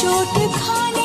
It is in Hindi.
चोट खाने